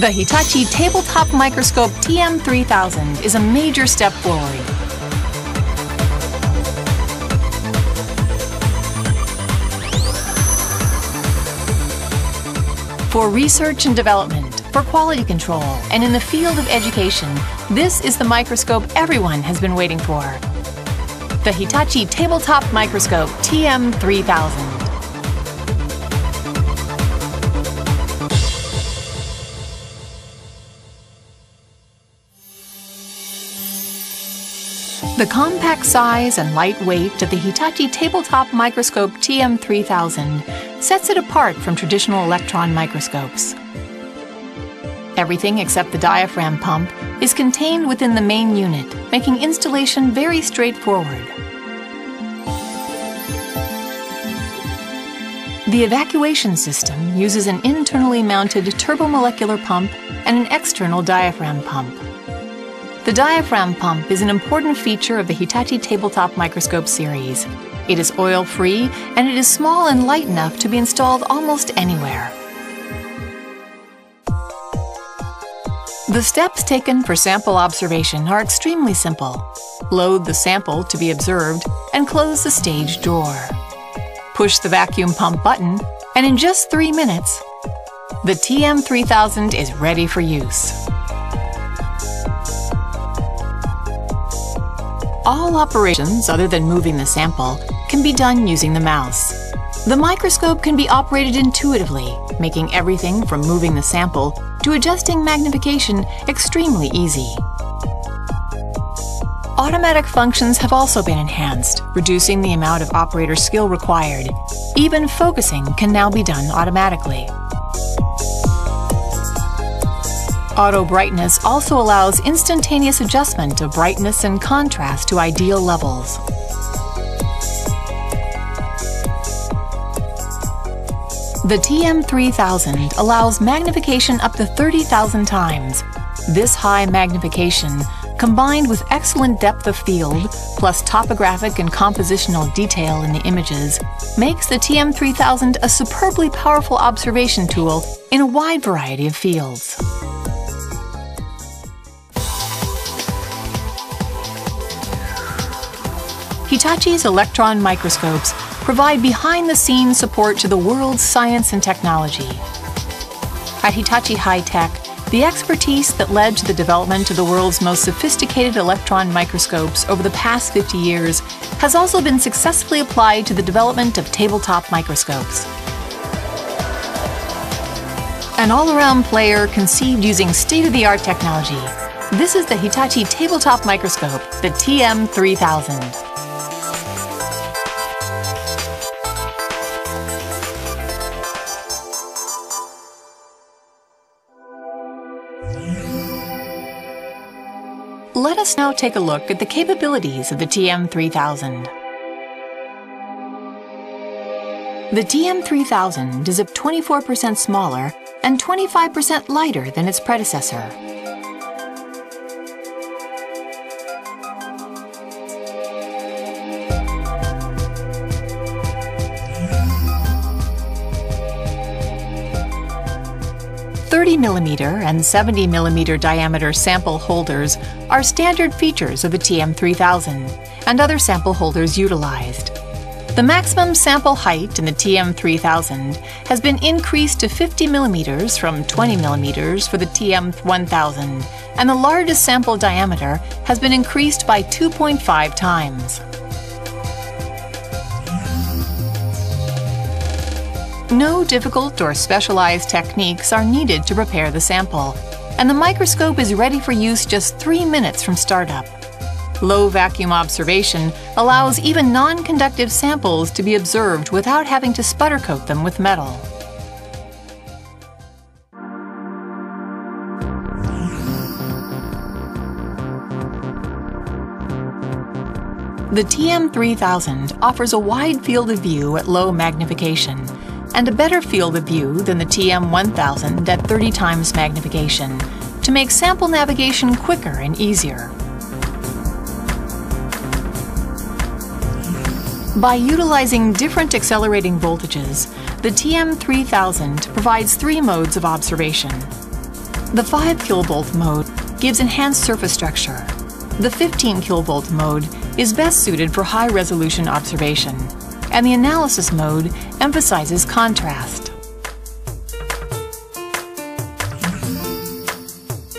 The Hitachi Tabletop Microscope TM3000 is a major step forward. For research and development, for quality control, and in the field of education, this is the microscope everyone has been waiting for. The Hitachi Tabletop Microscope TM3000. The compact size and light weight of the Hitachi Tabletop Microscope TM3000 sets it apart from traditional electron microscopes. Everything except the diaphragm pump is contained within the main unit, making installation very straightforward. The evacuation system uses an internally mounted turbomolecular pump and an external diaphragm pump. The diaphragm pump is an important feature of the Hitachi Tabletop Microscope series. It is oil-free and it is small and light enough to be installed almost anywhere. The steps taken for sample observation are extremely simple. Load the sample to be observed and close the stage door. Push the vacuum pump button and in just three minutes, the TM3000 is ready for use. All operations other than moving the sample can be done using the mouse. The microscope can be operated intuitively, making everything from moving the sample to adjusting magnification extremely easy. Automatic functions have also been enhanced, reducing the amount of operator skill required. Even focusing can now be done automatically. Auto brightness also allows instantaneous adjustment of brightness and contrast to ideal levels. The TM3000 allows magnification up to 30,000 times. This high magnification, combined with excellent depth of field, plus topographic and compositional detail in the images, makes the TM3000 a superbly powerful observation tool in a wide variety of fields. Hitachi's electron microscopes provide behind-the-scenes support to the world's science and technology. At Hitachi High-Tech, the expertise that led to the development of the world's most sophisticated electron microscopes over the past 50 years has also been successfully applied to the development of tabletop microscopes. An all-around player conceived using state-of-the-art technology, this is the Hitachi Tabletop Microscope, the TM3000. Let us now take a look at the capabilities of the TM3000. The TM3000 is 24% smaller and 25% lighter than its predecessor. 30mm and 70mm diameter sample holders are standard features of the TM3000 and other sample holders utilized. The maximum sample height in the TM3000 has been increased to 50mm from 20mm for the TM1000, and the largest sample diameter has been increased by 2.5 times. No difficult or specialized techniques are needed to prepare the sample, and the microscope is ready for use just three minutes from startup. Low vacuum observation allows even non-conductive samples to be observed without having to sputter coat them with metal. The TM3000 offers a wide field of view at low magnification and a better field of view than the TM1000 at 30 times magnification to make sample navigation quicker and easier. By utilizing different accelerating voltages, the TM3000 provides three modes of observation. The 5 kilovolt mode gives enhanced surface structure. The 15 kilovolt mode is best suited for high resolution observation, and the analysis mode emphasizes contrast.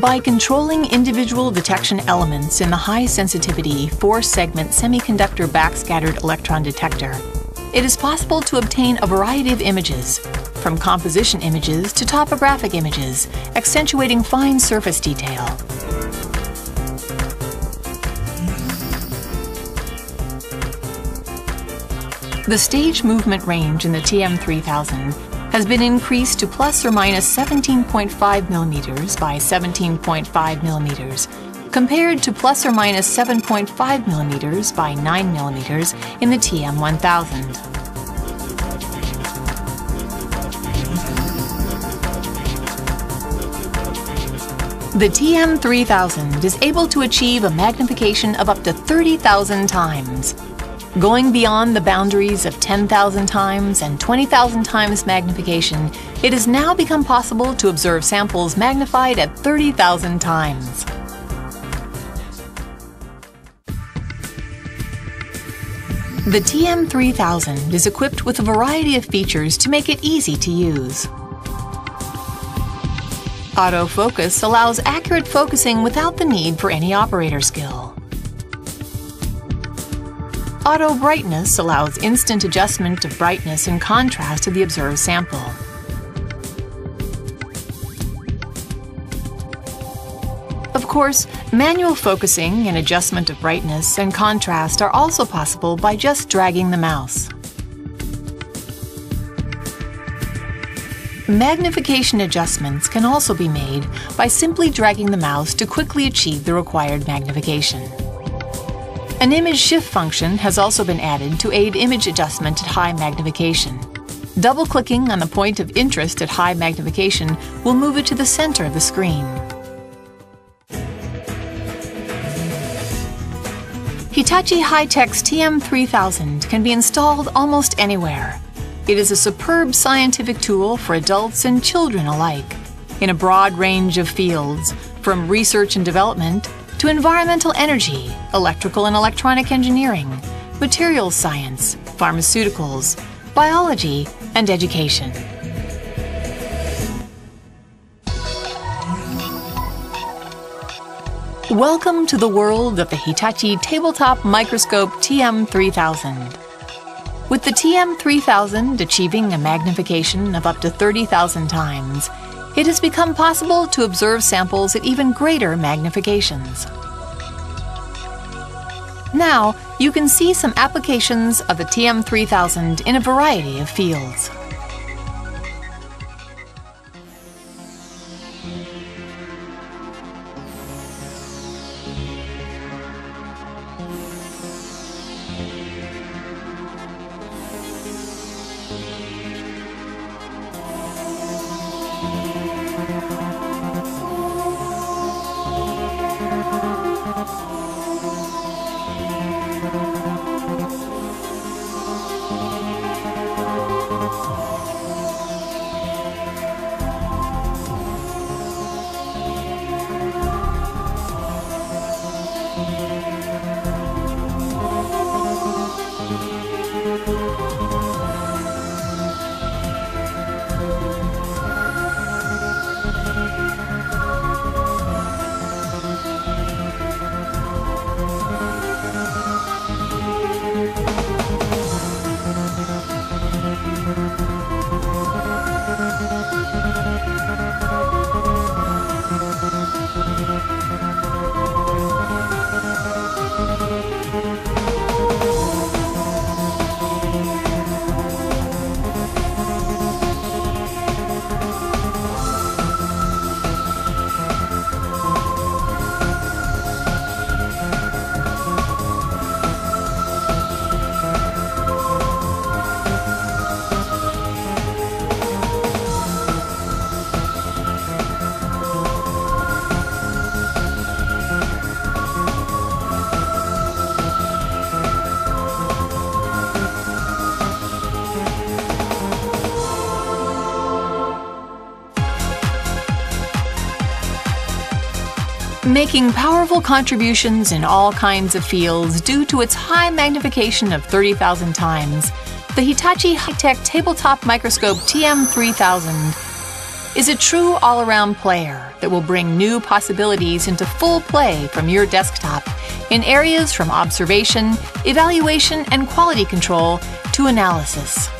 By controlling individual detection elements in the high sensitivity four segment semiconductor backscattered electron detector, it is possible to obtain a variety of images, from composition images to topographic images, accentuating fine surface detail. The stage movement range in the TM3000 has been increased to plus or minus 17.5 millimeters by 17.5 millimeters, compared to plus or minus 7.5 millimeters by 9 millimeters in the TM1000. The TM3000 is able to achieve a magnification of up to 30,000 times. Going beyond the boundaries of 10,000 times and 20,000 times magnification, it has now become possible to observe samples magnified at 30,000 times. The TM3000 is equipped with a variety of features to make it easy to use. Autofocus allows accurate focusing without the need for any operator skill. Auto brightness allows instant adjustment of brightness and contrast to the observed sample. Of course, manual focusing and adjustment of brightness and contrast are also possible by just dragging the mouse. Magnification adjustments can also be made by simply dragging the mouse to quickly achieve the required magnification. An image shift function has also been added to aid image adjustment at high magnification. Double-clicking on the point of interest at high magnification will move it to the center of the screen. Hitachi High-Tech's TM3000 can be installed almost anywhere. It is a superb scientific tool for adults and children alike, in a broad range of fields, from research and development to environmental energy, electrical and electronic engineering, materials science, pharmaceuticals, biology, and education. Welcome to the world of the Hitachi Tabletop Microscope TM3000. With the TM3000 achieving a magnification of up to 30,000 times, it has become possible to observe samples at even greater magnifications. Now, you can see some applications of the TM3000 in a variety of fields. Making powerful contributions in all kinds of fields due to its high magnification of 30,000 times, the Hitachi High-Tech Tabletop Microscope TM3000 is a true all-around player that will bring new possibilities into full play from your desktop in areas from observation, evaluation, and quality control to analysis.